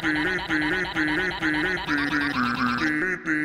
pili pili pili pili pili pili